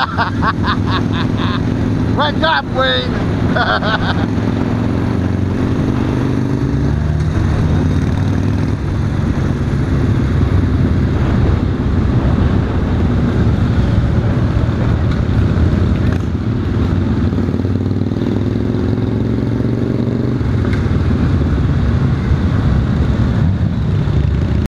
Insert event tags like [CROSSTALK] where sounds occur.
[LAUGHS] Wake up, Wayne! [LAUGHS]